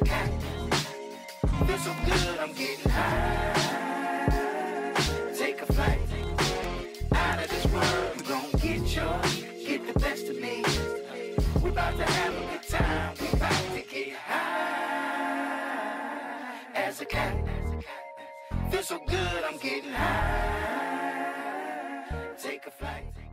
a cat. Feel so good, I'm getting high. Take a flight out of this world. You gon' get yours, get the best of me. We about to have a good time. We about to get high as a cat. Feel so good, I'm getting high. Take a flight.